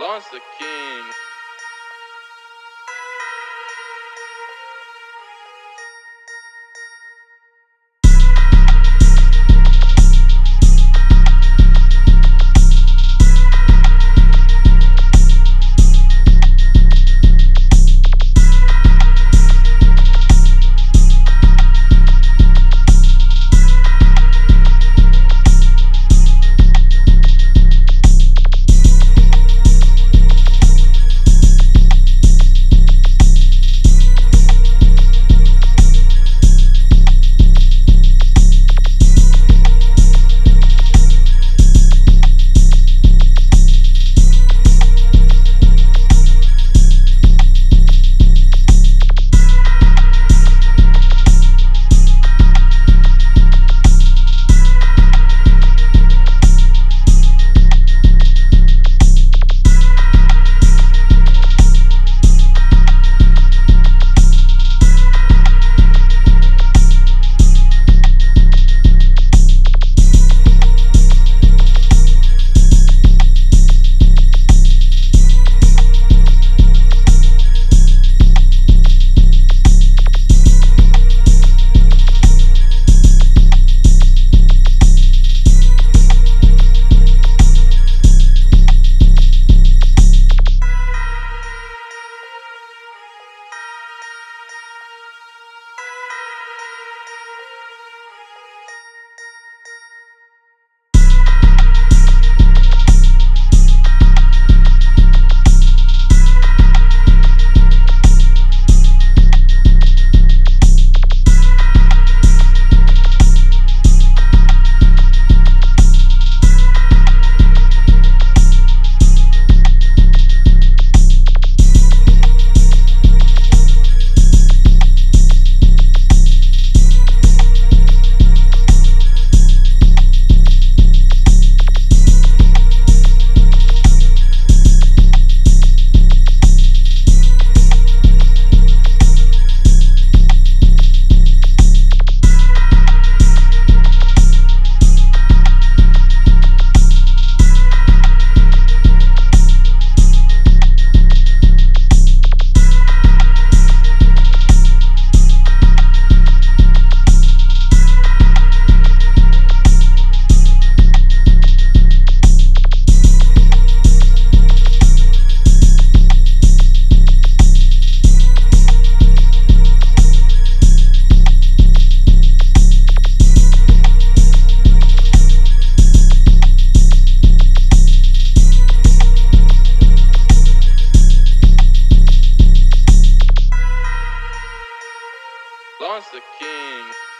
Lawrence the King. Lawrence the King.